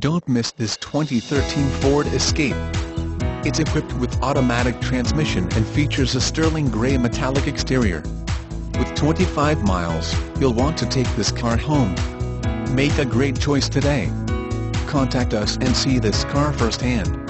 Don't miss this 2013 Ford Escape. It's equipped with automatic transmission and features a sterling grey metallic exterior. With 25 miles, you'll want to take this car home. Make a great choice today. Contact us and see this car firsthand.